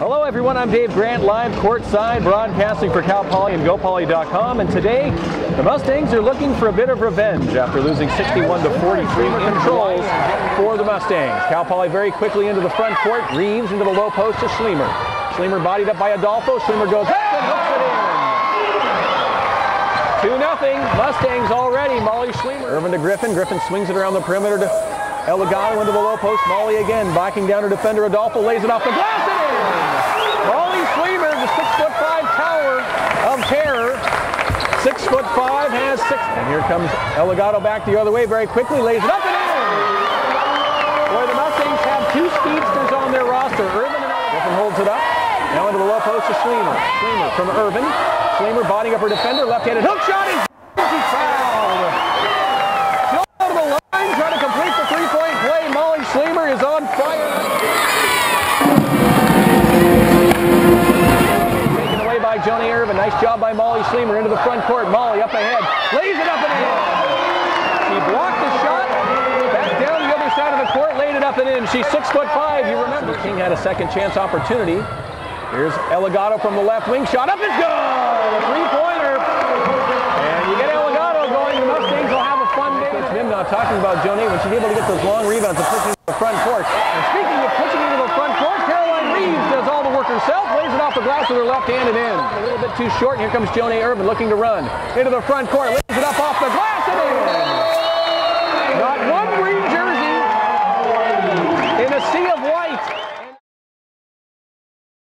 Hello everyone, I'm Dave Grant, live courtside, broadcasting for Cal Poly and GoPoly.com. And today, the Mustangs are looking for a bit of revenge after losing 61 to 43 in controls for the Mustangs. Cal Poly very quickly into the front court, Reeves into the low post to Schlemer. Schlemer bodied up by Adolfo. Schlemer goes up and hooks it in. 2 nothing. Mustangs already. Molly Schlemer. Ervin to Griffin. Griffin swings it around the perimeter to Elegado into the low post. Molly again backing down her defender. Adolfo lays it off the glass and in. Molly Schlemer, the six foot five tower of terror. Six foot five has six. And here comes Elegado back the other way very quickly. Lays it up and in. Boy, the Mustangs have two speedsters on their roster. Ervin and Griffin holds it up. Now into the low post to Schlemer. Schlemer from Ervin. Schlemer bodying up her defender. Left-handed hook shot Nice job by Molly Schlemer into the front court. Molly up ahead. Lays it up and in. She blocked the shot. Back down the other side of the court. Laid it up and in. She's six foot five. You remember. King had a second chance opportunity. Here's Elegado from the left wing. Shot up is good. Three-pointer. And you get Elegado going. The Mustangs will have a fun day. Coach Mimnaugh talking about Jonae when she's able to get those long rebounds and push into the front court. And speaking of to their left hand and in. A little bit too short, and here comes Jonae Ervin looking to run. Into the front court, lifts it up off the glass and in. Not one Ranger